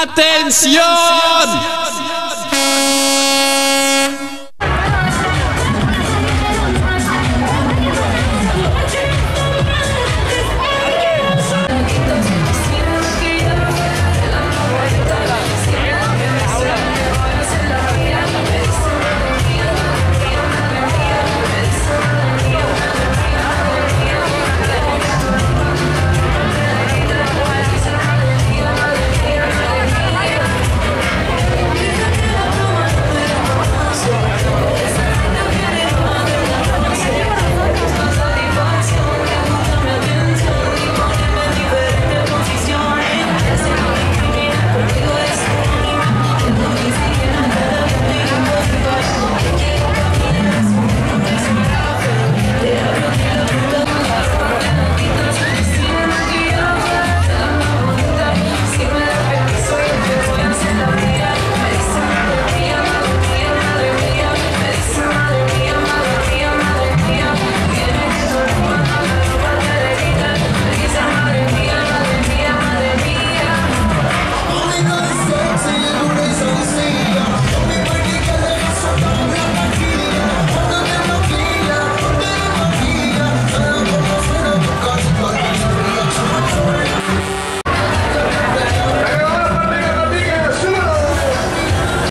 ¡Atención!